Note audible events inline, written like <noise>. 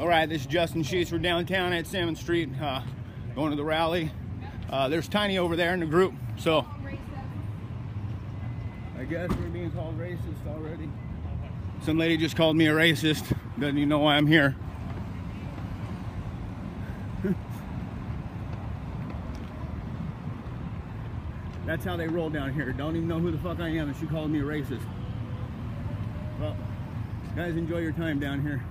All right, this is Justin Sheets. We're downtown at Salmon Street, uh, going to the rally. Uh, there's Tiny over there in the group, so I guess we're being called racist already. Some lady just called me a racist. Doesn't even know why I'm here. <laughs> That's how they roll down here. Don't even know who the fuck I am, and she called me a racist. Well, guys, enjoy your time down here.